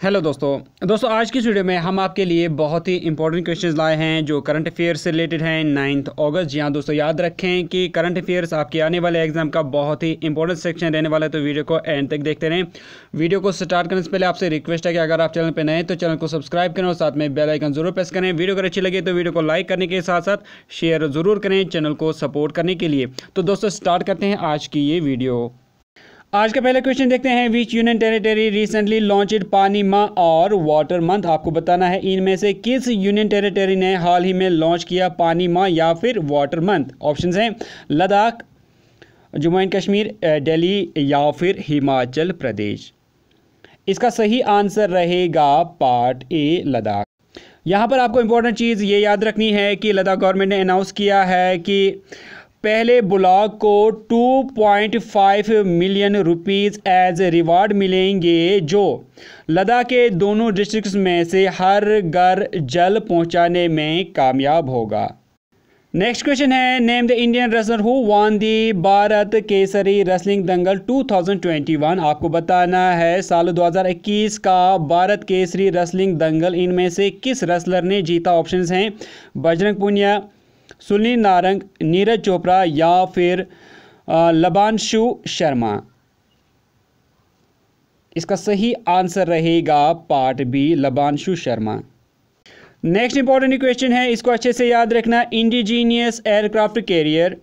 Hello दोस्तों। दोस्तों, आज की वीडियो में हम आपके लिए बहुत ही इंपॉर्टेंट क्वेश्चंस लाए हैं जो करंट अफेयर्स से रिलेटेड हैं नाइन्थ अगस्त जी हाँ दोस्तों, याद रखें कि करंट अफेयर्स आपके आने वाले एग्ज़ाम का बहुत ही इंपॉर्टेंट सेक्शन रहने वाला है तो वीडियो को एंड तक देखते रहें। वीडियो को स्टार्ट करने से पहले आपसे रिक्वेस्ट है कि अगर आप चैनल पर नए तो चैनल को सब्सक्राइब करें और साथ में बेलाइकन ज़रूर प्रेस करें। वीडियो अगर अच्छी लगे तो वीडियो को लाइक करने के साथ साथ शेयर ज़रूर करें चैनल को सपोर्ट करने के लिए। तो दोस्तों स्टार्ट करते हैं आज की ये वीडियो आज का पहला क्वेश्चन देखते हैं। Which union territory recently launch Pani Maah और वाटर मंथ आपको बताना है, इनमें से किस यूनियन टेरिटरी ने हाल ही में लॉन्च किया पानी माह या फिर वाटर मंथ ऑप्शंस हैं, लद्दाख, जम्मू एंड कश्मीर दिल्ली या फिर हिमाचल प्रदेश। इसका सही आंसर रहेगा पार्ट ए लद्दाख। यहाँ पर आपको इंपॉर्टेंट चीज़ ये याद रखनी है कि लद्दाख गवर्नमेंट ने अनाउंस किया है कि पहले ब्लॉक को 2.5 मिलियन रुपीस एज रिवार्ड मिलेंगे जो लद्दाख के दोनों डिस्ट्रिक्ट्स में से हर घर जल पहुँचाने में कामयाब होगा। नेक्स्ट क्वेश्चन है name the Indian wrestler who won the Bharat Kesari wrestling dangal 2021 आपको बताना है, साल 2021 का भारत केसरी रेसलिंग दंगल इनमें से किस रेसलर ने जीता? ऑप्शंस हैं, बजरंग पुनिया सुनील नारंग, नीरज चोपड़ा या फिर लबानशु शर्मा। इसका सही आंसर रहेगा part B Labhanshu Sharma. Next important question है, इसको अच्छे से याद रखना, indigenous aircraft carrier.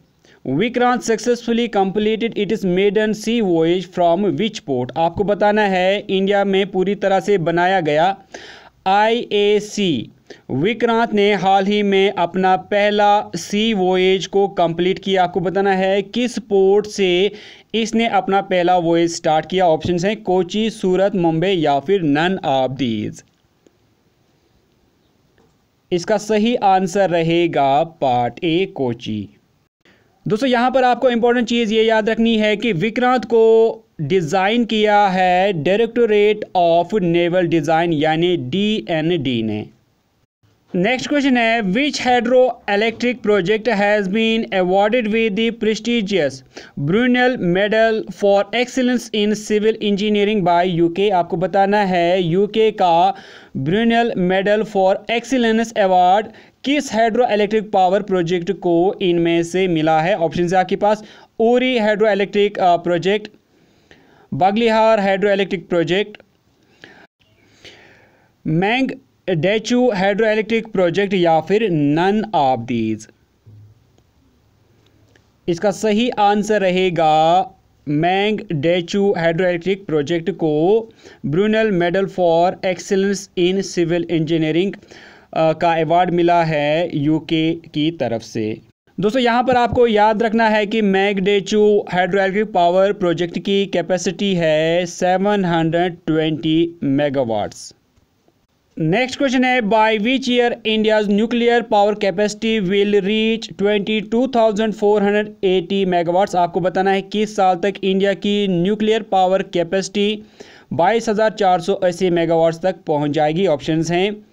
Vikrant successfully completed, it is maiden sea voyage from which port? आपको बताना है, इंडिया में पूरी तरह से बनाया गया आईएसी विक्रांत ने हाल ही में अपना पहला सी वोएज को कंप्लीट किया। आपको बताना है किस पोर्ट से इसने अपना पहला वोएज स्टार्ट किया। ऑप्शंस हैं कोची, सूरत, मुंबई या फिर नन ऑफ़ दीज इसका सही आंसर रहेगा पार्ट ए, कोची। दोस्तों, यहाँ पर आपको इंपॉर्टेंट चीज़ ये याद रखनी है कि विक्रांत को डिज़ाइन किया है डायरेक्टोरेट ऑफ़ नेवल डिज़ाइन, यानी डीएनडी ने। नेक्स्ट क्वेश्चन है which hydro electric project has been awarded with the prestigious Brunel medal for excellence in civil engineering by UK आपको बताना है यूके का Brunel medal for excellence award किस hydro electric power project को इनमें से मिला है? ऑप्शन है आपके पास Uri hydro electric project Baglihar hydro electric project Mangdechhu hydro electric project या फिर नन ऑफ़ दीज? इसका सही आंसर रहेगा Mangdechhu hydro electric project को Brunel medal for excellence in civil engineering का अवार्ड मिला है यूके की तरफ़ से। दोस्तों, यहाँ पर आपको याद रखना है कि मैगडेचू हाइड्रोइलेक्ट्रिक पावर प्रोजेक्ट की कैपेसिटी है 720 मेगावाट्स। नेक्स्ट क्वेश्चन है by which year India's nuclear power capacity will reach 22,480 megawatts आपको बताना है किस साल तक इंडिया की न्यूक्लियर पावर कैपेसिटी 22,480 मेगावाट्स तक पहुँच जाएगी? ऑप्शंस हैं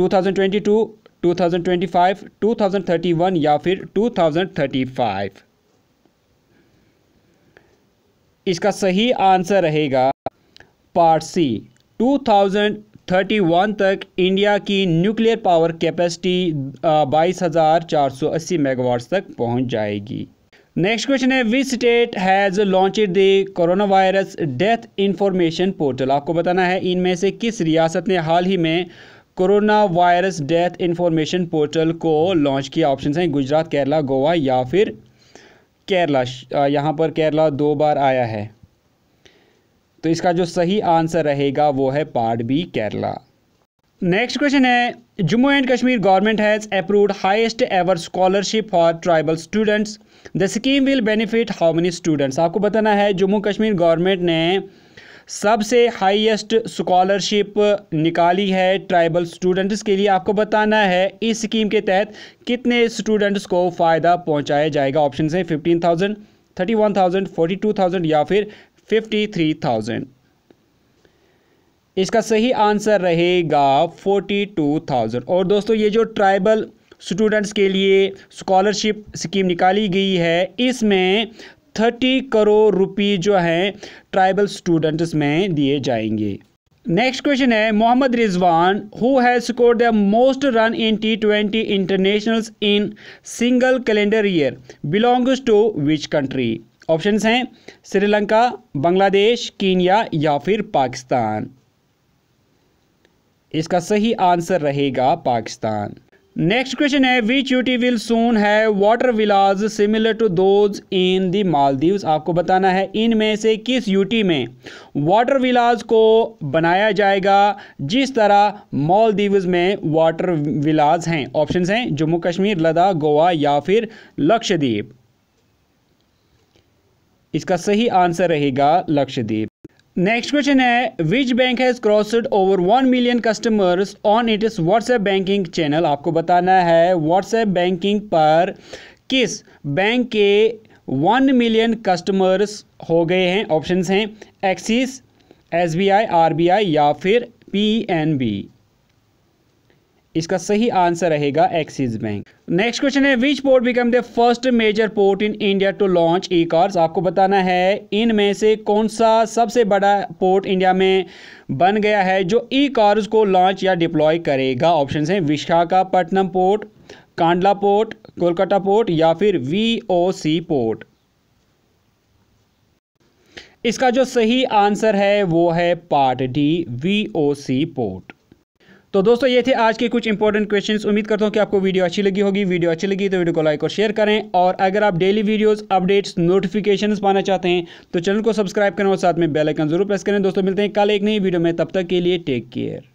2022, 2025, 2031 या फिर 2035 इसका सही आंसर रहेगा पार्ट सी 2000 31 तक इंडिया की न्यूक्लियर पावर कैपेसिटी बाईस हज़ार चार सौ अस्सी मेगावाट्स तक पहुँच जाएगी। नेक्स्ट क्वेश्चन है which state has launch the corona virus death information portal आपको बताना है, इनमें से किस रियासत ने हाल ही में corona virus death information portal को लॉन्च किया? ऑप्शन हैं, गुजरात, केरला, गोवा या फिर केरला। यहाँ पर केरला दो बार आया है। तो इसका जो सही आंसर रहेगा वो है part B, Kerala. Next question है Jammu and Kashmir government has approved highest ever scholarship for tribal students the scheme will benefit how many students आपको बताना है जम्मू कश्मीर गवर्नमेंट ने सबसे हाईएस्ट स्कॉलरशिप निकाली है ट्राइबल स्टूडेंट्स के लिए। आपको बताना है, इस स्कीम के तहत कितने स्टूडेंट्स को फ़ायदा पहुँचाया जाएगा? ऑप्शन है fifteen thousand thirty one thousand forty two thousand या फिर फिफ्टी थ्री थाउज़ेंड इसका सही आंसर रहेगा फोर्टी टू थाउज़ेंड और दोस्तों, ये जो ट्राइबल स्टूडेंट्स के लिए स्कॉलरशिप स्कीम निकाली गई है, इसमें थर्टी करोड़ रुपी जो हैं ट्राइबल स्टूडेंट्स में दिए जाएँगे। नेक्स्ट क्वेश्चन है Mohammad Rizwan who has score the most run in T twenty internationals in single calendar year belongs to which country options हैं श्रीलंका बांग्लादेश कीनिया या फिर पाकिस्तान इसका सही आंसर रहेगा पाकिस्तान नेक्स्ट क्वेश्चन है विच यूटी विल सून है water villas similar to those in the Maldives आपको बताना है, इनमें से किस यूटी में वाटर विलाज को बनाया जाएगा? जिस तरह मालदीव्स में वाटर विलाज हैं। ऑप्शंस हैं, जम्मू कश्मीर, लद्दाख, गोवा या फिर लक्षद्वीप। इसका सही आंसर रहेगा लक्षद्वीप। नेक्स्ट क्वेश्चन है which bank has crossed over one million customers on it its WhatsApp banking channel आपको बताना है व्हाट्सएप बैंकिंग पर किस बैंक के वन मिलियन कस्टमर्स हो गए हैं? ऑप्शंस हैं Axis S B I R B I या फिर पी एन बी इसका सही आंसर रहेगा एक्सिस बैंक नेक्स्ट क्वेश्चन है which port become the first major port in India to launch E cars आपको बताना है, इनमें से कौन सा सबसे बड़ा पोर्ट इंडिया में बन गया है जो ई कार्स को लॉन्च या डिप्लॉय करेगा? ऑप्शन है, Visakhapatnam port Kandla port Kolkata port या फिर वी ओ सी पोर्ट इसका जो सही आंसर है वो है part D V O C port तो दोस्तों, ये थे आज के कुछ इंपॉर्टेंट क्वेश्चंस उम्मीद करता हूँ कि आपको वीडियो अच्छी लगी होगी। वीडियो अच्छी लगी तो वीडियो को लाइक और शेयर करें। और अगर आप डेली वीडियोस अपडेट्स नोटिफिकेशंस पाना चाहते हैं तो चैनल को सब्सक्राइब करें और साथ में बेलाइकन ज़रूर प्रेस करें। दोस्तों, मिलते हैं कल एक नई वीडियो में। तब तक के लिए टेक केयर